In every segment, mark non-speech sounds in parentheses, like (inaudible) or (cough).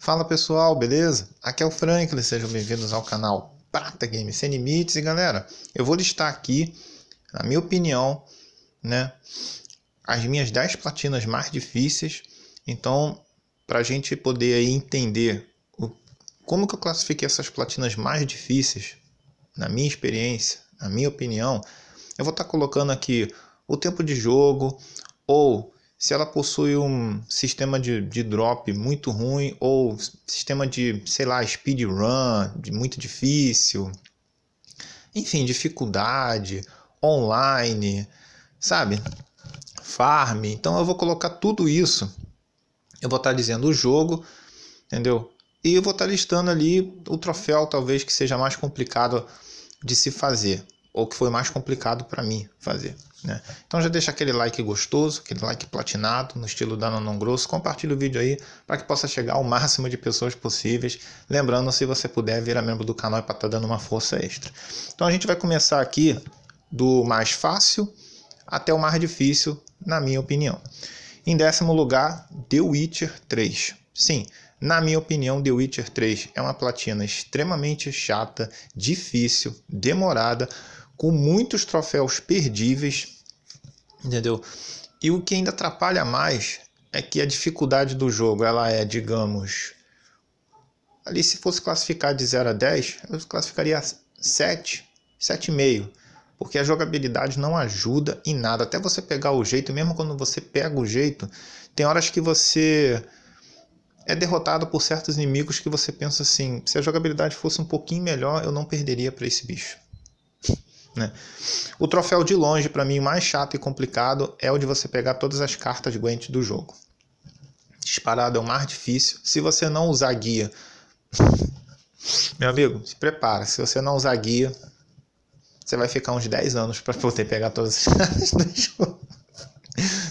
Fala pessoal, beleza? Aqui é o Franklin, sejam bem-vindos ao canal Prata Games Sem Limites. E galera, eu vou listar aqui, na minha opinião, né, as minhas 10 platinas mais difíceis. Então, para a gente poder aí entender o, como que eu classifiquei essas platinas mais difíceis, na minha experiência, na minha opinião, eu vou estar tá colocando aqui o tempo de jogo ou se ela possui um sistema de, de drop muito ruim ou sistema de, sei lá, speedrun de muito difícil, enfim, dificuldade, online, sabe? Farm. Então eu vou colocar tudo isso. Eu vou estar dizendo o jogo, entendeu? E eu vou estar listando ali o troféu, talvez que seja mais complicado de se fazer, ou que foi mais complicado para mim fazer. Né? Então já deixa aquele like gostoso, aquele like platinado no estilo da Nanon Grosso, compartilha o vídeo aí para que possa chegar ao máximo de pessoas possíveis. Lembrando, se você puder, vira membro do canal para estar tá dando uma força extra. Então a gente vai começar aqui do mais fácil até o mais difícil, na minha opinião. Em décimo lugar, The Witcher 3. Sim, na minha opinião, The Witcher 3 é uma platina extremamente chata, difícil, demorada, com muitos troféus perdíveis, entendeu? E o que ainda atrapalha mais é que a dificuldade do jogo, ela é, digamos, ali se fosse classificar de 0 a 10, eu classificaria 7, 7,5, porque a jogabilidade não ajuda em nada, até você pegar o jeito, mesmo quando você pega o jeito, tem horas que você é derrotado por certos inimigos que você pensa assim, se a jogabilidade fosse um pouquinho melhor, eu não perderia para esse bicho. Né? O troféu de longe, para mim, mais chato e complicado é o de você pegar todas as cartas Gwent do jogo. Disparado é o mais difícil. Se você não usar guia, (laughs) meu amigo, se prepara. Se você não usar guia, você vai ficar uns 10 anos para poder pegar todas as (laughs) cartas do jogo.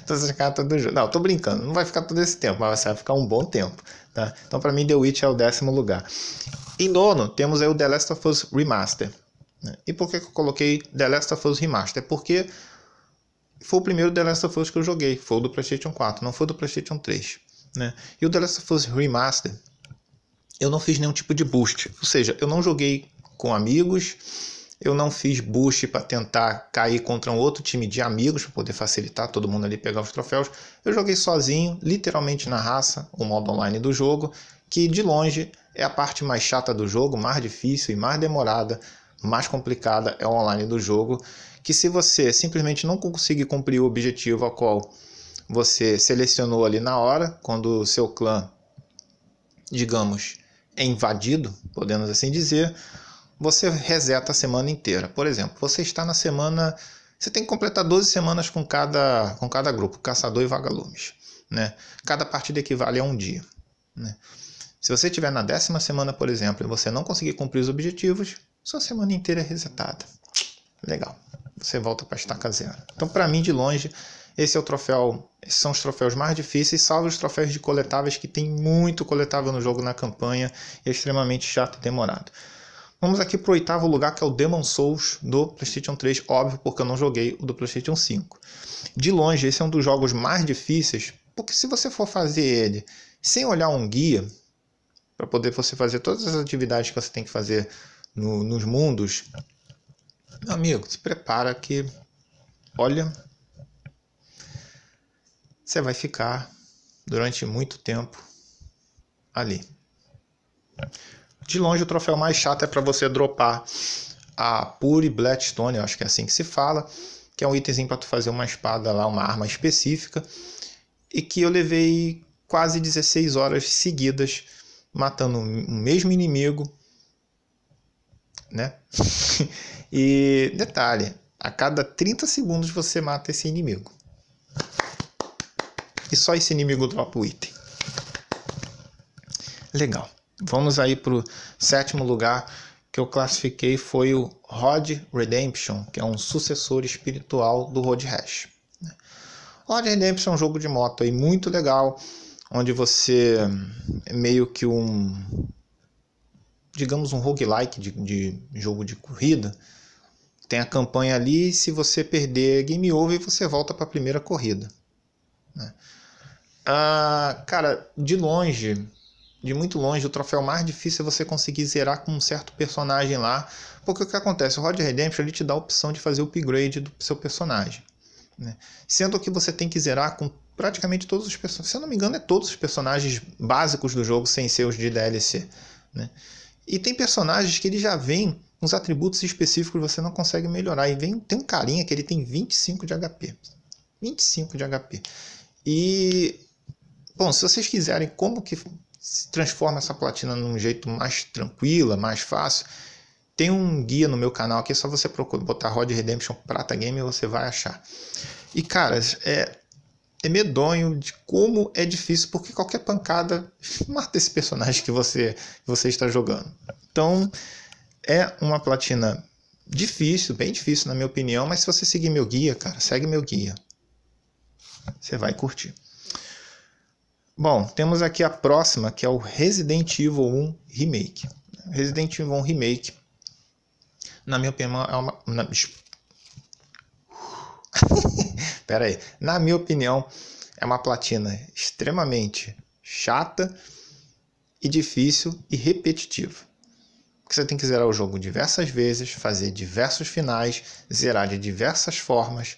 Todas as cartas do jogo. Não, tô brincando. Não vai ficar todo esse tempo, mas você vai ficar um bom tempo. Tá? Então, para mim, The Witch é o décimo lugar. Em nono, temos aí o The Last of Us Remaster. Né? E por que eu coloquei The Last of Us Remaster? É porque foi o primeiro The Last of Us que eu joguei, foi o do PlayStation 4, não foi o do PlayStation 3. Né? E o The Last of Us Remaster, eu não fiz nenhum tipo de boost, ou seja, eu não joguei com amigos, eu não fiz boost para tentar cair contra um outro time de amigos para poder facilitar todo mundo ali pegar os troféus. Eu joguei sozinho, literalmente na raça, o modo online do jogo, que de longe é a parte mais chata do jogo, mais difícil e mais demorada mais complicada é o online do jogo, que se você simplesmente não conseguir cumprir o objetivo a qual você selecionou ali na hora, quando o seu clã, digamos, é invadido, podemos assim dizer, você reseta a semana inteira. Por exemplo, você está na semana, você tem que completar 12 semanas com cada, com cada grupo, caçador e vagalumes. Né? Cada partida equivale a um dia. Né? Se você estiver na décima semana, por exemplo, e você não conseguir cumprir os objetivos, sua semana inteira é resetada. Legal. Você volta para estaca zero. Então, para mim, de longe, esse é o troféu. Esses são os troféus mais difíceis, salvo os troféus de coletáveis, que tem muito coletável no jogo na campanha e é extremamente chato e demorado. Vamos aqui para o oitavo lugar, que é o Demon Souls do PlayStation 3, óbvio, porque eu não joguei o do PlayStation 5. De longe, esse é um dos jogos mais difíceis, porque se você for fazer ele sem olhar um guia, para poder você fazer todas as atividades que você tem que fazer no, nos mundos, meu amigo, se prepara que, olha, você vai ficar durante muito tempo ali. De longe, o troféu mais chato é para você dropar a Pure Blackstone, eu acho que é assim que se fala, que é um itemzinho para tu fazer uma espada lá, uma arma específica, e que eu levei quase 16 horas seguidas matando o mesmo inimigo né? (laughs) e detalhe, a cada 30 segundos você mata esse inimigo. E só esse inimigo dropa o item. Legal. Vamos aí para o sétimo lugar que eu classifiquei foi o Rod Redemption, que é um sucessor espiritual do Road Rash. Rod Redemption é um jogo de moto aí muito legal, onde você é meio que um digamos, um roguelike de, de jogo de corrida. Tem a campanha ali, se você perder game over, você volta para a primeira corrida. Né? Ah, cara, de longe, de muito longe, o troféu mais difícil é você conseguir zerar com um certo personagem lá. Porque o que acontece? O Rod Redemption ele te dá a opção de fazer o upgrade do seu personagem. Né? Sendo que você tem que zerar com praticamente todos os personagens. Se eu não me engano, é todos os personagens básicos do jogo sem ser os de DLC. Né? E tem personagens que ele já vem uns atributos específicos que você não consegue melhorar. E vem, tem um carinha que ele tem 25 de HP. 25 de HP. E, bom, se vocês quiserem como que se transforma essa platina num jeito mais tranquila, mais fácil, tem um guia no meu canal aqui, é só você procurar, botar Rod Redemption Prata Game e você vai achar. E, cara, é, é medonho de como é difícil, porque qualquer pancada mata esse personagem que você, que você está jogando. Então, é uma platina difícil, bem difícil na minha opinião, mas se você seguir meu guia, cara, segue meu guia. Você vai curtir. Bom, temos aqui a próxima, que é o Resident Evil 1 Remake. Resident Evil 1 Remake, na minha opinião, é uma... Na... Pera aí. Na minha opinião, é uma platina extremamente chata e difícil e repetitiva. Porque você tem que zerar o jogo diversas vezes, fazer diversos finais, zerar de diversas formas.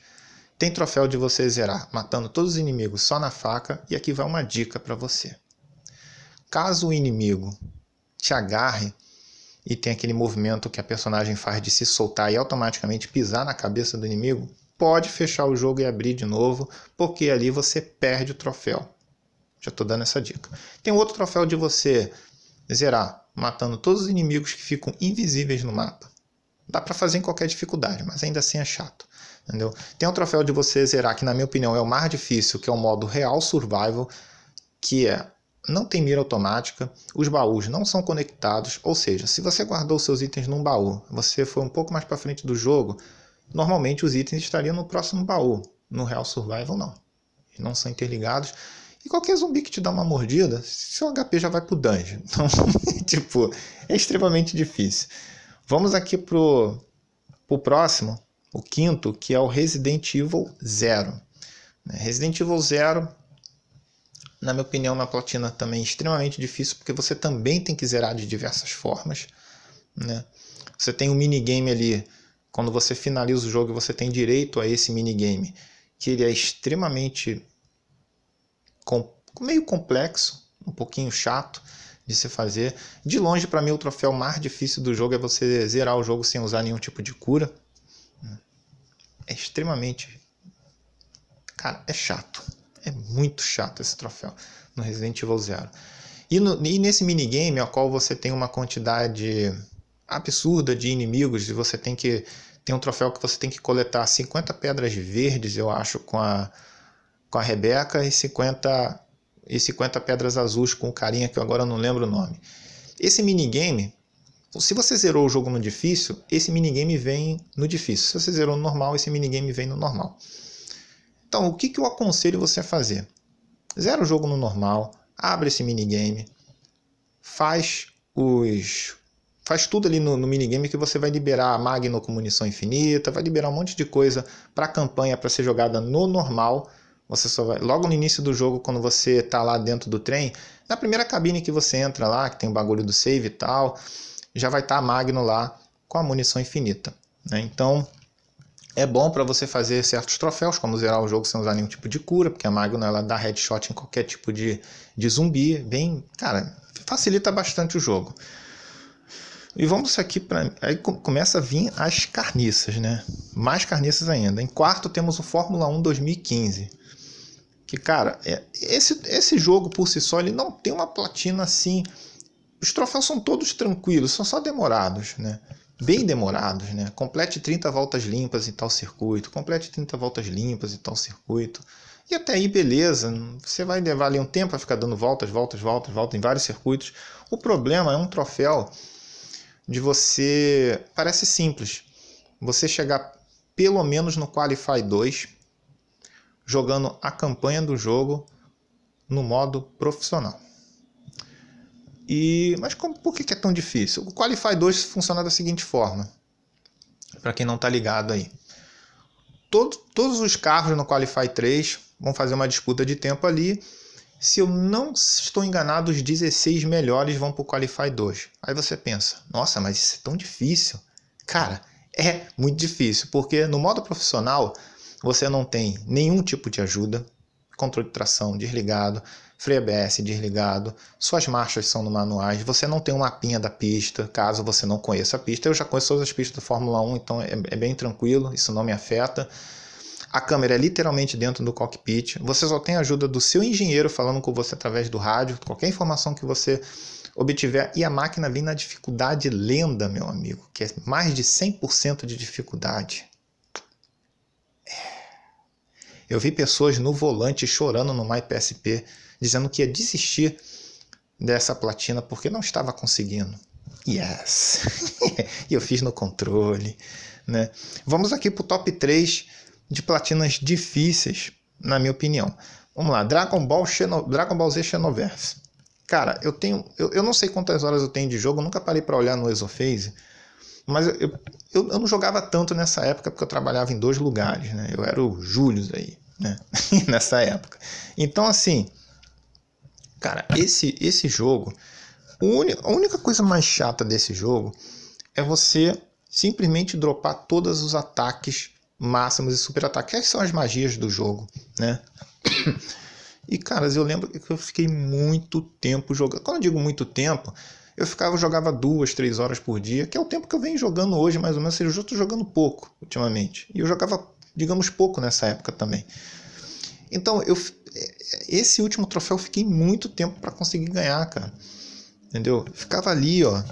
Tem troféu de você zerar matando todos os inimigos só na faca, e aqui vai uma dica para você. Caso o inimigo te agarre e tem aquele movimento que a personagem faz de se soltar e automaticamente pisar na cabeça do inimigo, pode fechar o jogo e abrir de novo, porque ali você perde o troféu. Já estou dando essa dica. Tem outro troféu de você zerar matando todos os inimigos que ficam invisíveis no mapa. Dá para fazer em qualquer dificuldade, mas ainda assim é chato. Entendeu? Tem um troféu de você zerar que, na minha opinião, é o mais difícil, que é o modo Real Survival, que é não tem mira automática, os baús não são conectados, ou seja, se você guardou seus itens num baú, você foi um pouco mais para frente do jogo, normalmente os itens estariam no próximo baú. No Real Survival não. Não são interligados e qualquer zumbi que te dá uma mordida, seu HP já vai pro dungeon. (laughs) Então, tipo, é extremamente difícil. Vamos aqui pro, pro próximo, o quinto, que é o Resident Evil Zero. Né, Resident Evil Zero, na minha opinião, é uma platina também extremamente difícil, porque você também tem que zerar de diversas formas. Né? Você tem um minigame ali, quando você finaliza o jogo, você tem direito a esse minigame, que ele é extremamente com, meio complexo, um pouquinho chato de se fazer. De longe, para mim, o troféu mais difícil do jogo é você zerar o jogo sem usar nenhum tipo de cura. É extremamente. Cara, é chato. É muito chato esse troféu no Resident Evil Zero. E, no, e nesse minigame, ao qual você tem uma quantidade absurda de inimigos, e você tem que. Tem um troféu que você tem que coletar 50 pedras verdes, eu acho, com a, com a Rebeca e 50, e 50 pedras azuis com o carinha que eu agora não lembro o nome. Esse minigame, se você zerou o jogo no difícil, esse minigame vem no difícil. Se você zerou no normal, esse minigame vem no normal. Então, o que, que eu aconselho você a fazer? Zera o jogo no normal, abre esse minigame, faz os faz tudo ali no, no, minigame que você vai liberar a Magno com munição infinita, vai liberar um monte de coisa para a campanha para ser jogada no normal você só vai. Logo no início do jogo, quando você está lá dentro do trem, na primeira cabine que você entra lá, que tem o bagulho do save e tal, já vai estar tá a Magno lá com a munição infinita. Né? Então é bom para você fazer certos troféus, como zerar o jogo sem usar nenhum tipo de cura, porque a Magno ela dá headshot em qualquer tipo de, de zumbi. Bem, cara, facilita bastante o jogo. E vamos aqui para. Aí começa a vir as carniças, né? Mais carniças ainda. Em quarto temos o Fórmula 1 2015 que, cara, é, esse, esse jogo por si só ele não tem uma platina assim. Os troféus são todos tranquilos, são só demorados, né? Bem demorados, né? Complete 30 voltas limpas em tal circuito, complete 30 voltas limpas em tal circuito. E até aí, beleza, você vai levar ali um tempo a ficar dando voltas, voltas, voltas, voltas em vários circuitos. O problema é um troféu de você. Parece simples. Você chegar pelo menos no Qualify 2 jogando a campanha do jogo no modo profissional. E, mas como, por que é tão difícil? O Qualify 2 funciona da seguinte forma, para quem não está ligado aí. Todo, todos os carros no Qualify 3 vão fazer uma disputa de tempo ali Se eu não estou enganado, os 16 melhores vão para o Qualify 2. Aí você pensa, nossa, mas isso é tão difícil. Cara, é muito difícil, porque no modo profissional você não tem nenhum tipo de ajuda, controle de tração desligado, freio ABS desligado, suas marchas são no manuais, você não tem um mapinha da pista, caso você não conheça a pista. Eu já conheço todas as pistas da Fórmula 1, então é, é bem tranquilo, isso não me afeta. A câmera é literalmente dentro do cockpit. Você só tem a ajuda do seu engenheiro falando com você através do rádio, qualquer informação que você obtiver. E a máquina vem na dificuldade lenda, meu amigo, que é mais de 100% de dificuldade. É. Eu vi pessoas no volante chorando no MyPSP, dizendo que ia desistir dessa platina porque não estava conseguindo. Yes! (laughs) e eu fiz no controle. Né? Vamos aqui para o top 3 de platinas difíceis, na minha opinião. Vamos lá, Dragon Ball, Xeno, Dragon Ball Z Xenoverse. Cara, eu tenho. Eu, eu não sei quantas horas eu tenho de jogo, nunca parei para olhar no Exophase. Mas eu, eu, eu, não jogava tanto nessa época porque eu trabalhava em dois lugares, né? Eu era o Júlio aí, né? (laughs) nessa época. Então, assim, cara, esse, esse jogo. a única coisa mais chata desse jogo é você simplesmente dropar todos os ataques máximos e super ataques. Quais são as magias do jogo, né? E, caras, eu lembro que eu fiquei muito tempo jogando. Quando eu digo muito tempo, eu ficava jogava duas, três horas por dia, que é o tempo que eu venho jogando hoje, mais ou menos. Ou seja, eu estou jogando pouco ultimamente. E eu jogava, digamos, pouco nessa época também. Então, eu, esse último troféu eu fiquei muito tempo para conseguir ganhar, cara. Entendeu? Ficava ali, ó.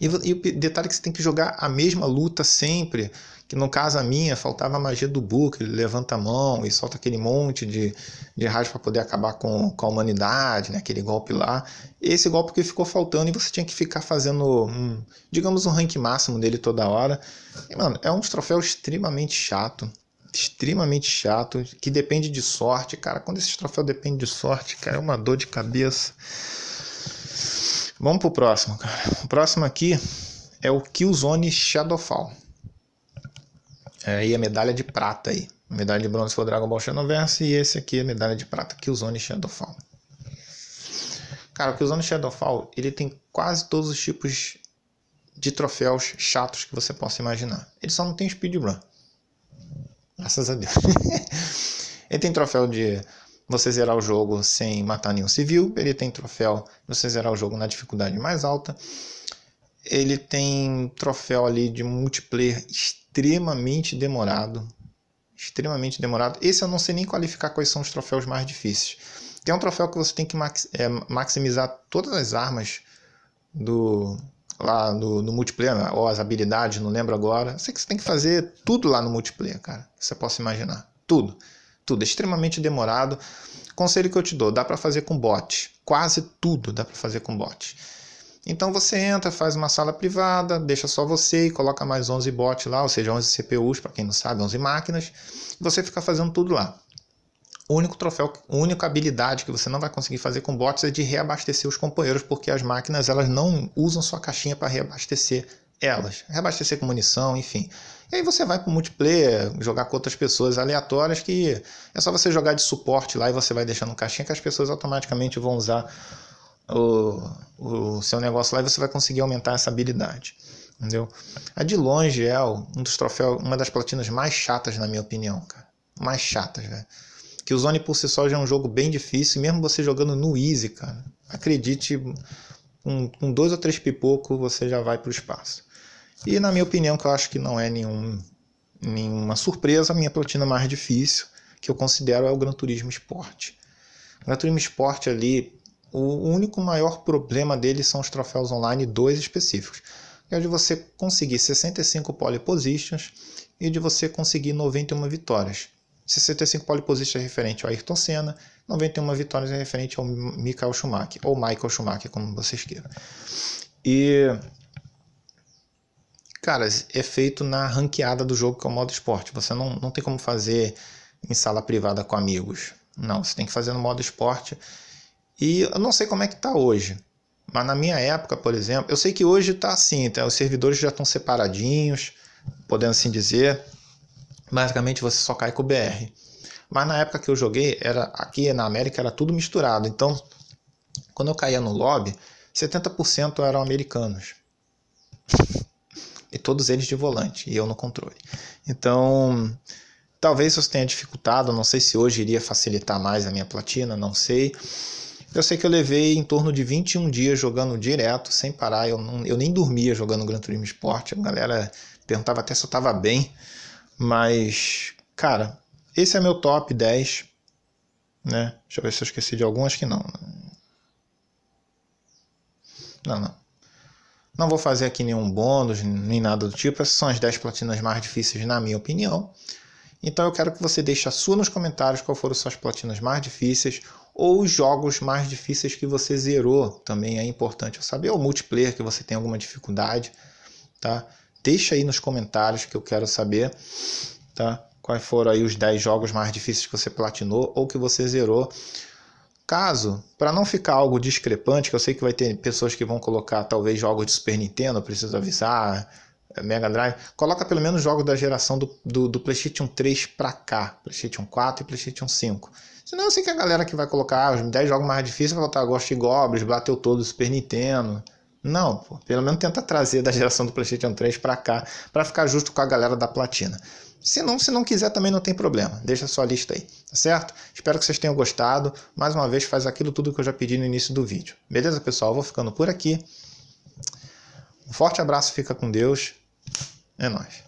E, e o detalhe é que você tem que jogar a mesma luta sempre que no caso a minha faltava a magia do Book, ele levanta a mão e solta aquele monte de, de rádio para poder acabar com, com a humanidade, né? aquele golpe lá. Esse golpe que ficou faltando e você tinha que ficar fazendo, um, digamos, um rank máximo dele toda hora. E, mano, é um troféu extremamente chato, extremamente chato, que depende de sorte, cara. Quando esse troféu depende de sorte, cara, é uma dor de cabeça. Vamos pro próximo, cara. O próximo aqui é o Killzone Shadowfall. É, e a medalha de prata aí. A medalha de bronze foi o Dragon Ball Xenoverse e esse aqui é a medalha de prata, Killzone Shadowfall. Cara, o Killzone Shadowfall, ele tem quase todos os tipos de troféus chatos que você possa imaginar. Ele só não tem speedrun. Graças a Deus. (laughs) ele tem troféu de você zerar o jogo sem matar nenhum civil. Ele tem troféu de você zerar o jogo na dificuldade mais alta. Ele tem troféu ali de multiplayer extremamente demorado. Extremamente demorado. Esse eu não sei nem qualificar quais são os troféus mais difíceis. Tem um troféu que você tem que max, é, maximizar todas as armas do lá no, no, multiplayer, ou as habilidades, não lembro agora. Sei que você tem que fazer tudo lá no multiplayer, cara. Você possa imaginar. Tudo. Tudo. Extremamente demorado. Conselho que eu te dou: dá para fazer com bot. Quase tudo dá para fazer com bot. Então você entra, faz uma sala privada, deixa só você e coloca mais 11 bots lá, ou seja, 11 CPUs, para quem não sabe, 11 máquinas, e você fica fazendo tudo lá. O único troféu, a única habilidade que você não vai conseguir fazer com bots é de reabastecer os companheiros, porque as máquinas elas não usam sua caixinha para reabastecer elas, reabastecer com munição, enfim. E aí você vai para o multiplayer, jogar com outras pessoas aleatórias que é só você jogar de suporte lá e você vai deixando caixinha que as pessoas automaticamente vão usar o, o seu negócio lá e você vai conseguir aumentar essa habilidade. Entendeu? A de longe é um dos troféus, uma das platinas mais chatas, na minha opinião, cara. Mais chatas, velho. Que o Zone por si só já é um jogo bem difícil, mesmo você jogando no Easy, cara. Acredite, com, com dois ou três pipocos você já vai para o espaço. E na minha opinião, que eu acho que não é nenhum, nenhuma surpresa, a minha platina mais difícil, que eu considero é o Gran Turismo Sport. O Gran Turismo Sport ali, o único maior problema dele são os troféus online, dois específicos. Que é de você conseguir 65 pole positions e de você conseguir 91 vitórias. 65 pole positions é referente ao Ayrton Senna, 91 vitórias é referente ao Michael Schumacher, ou Michael Schumacher, como vocês queiram. E cara, é feito na ranqueada do jogo que é o modo esporte. Você não, não tem como fazer em sala privada com amigos. Não, você tem que fazer no modo esporte e eu não sei como é que está hoje. Mas na minha época, por exemplo, eu sei que hoje está assim, tá? os servidores já estão separadinhos, podendo assim dizer. Basicamente você só cai com o BR. Mas na época que eu joguei, era aqui na América era tudo misturado. Então, quando eu caía no lobby, 70% eram americanos. (laughs) e todos eles de volante, e eu no controle. Então, talvez isso tenha dificultado, não sei se hoje iria facilitar mais a minha platina, não sei. Eu sei que eu levei em torno de 21 dias jogando direto, sem parar. Eu, não, eu nem dormia jogando Gran Turismo Sport. A galera perguntava até se eu estava bem. Mas, cara, esse é meu top 10. Né? Deixa eu ver se eu esqueci de algum, acho que não. Não, não. Não vou fazer aqui nenhum bônus, nem nada do tipo. Essas são as 10 platinas mais difíceis, na minha opinião. Então eu quero que você deixe a sua nos comentários qual foram suas platinas mais difíceis ou os jogos mais difíceis que você zerou. Também é importante eu saber. Ou multiplayer que você tem alguma dificuldade, tá? Deixa aí nos comentários que eu quero saber, tá? Quais foram aí os 10 jogos mais difíceis que você platinou ou que você zerou. Caso, para não ficar algo discrepante, que eu sei que vai ter pessoas que vão colocar talvez jogos de Super Nintendo, preciso avisar, Mega Drive, coloca pelo menos jogos da geração do, do, do PlayStation 3 para cá, PlayStation 4 e PlayStation 5. Senão eu sei que a galera que vai colocar os 10 jogos mais difíceis vai botar Ghost Goblins, Battletoads, Super Nintendo. Não, pô, pelo menos tenta trazer da geração do PlayStation 3 para cá, para ficar justo com a galera da platina. Se não, se não quiser também não tem problema. Deixa sua lista aí, tá certo? Espero que vocês tenham gostado. Mais uma vez faz aquilo tudo que eu já pedi no início do vídeo. Beleza, pessoal? Eu vou ficando por aqui. Um forte abraço, fica com Deus. É nóis.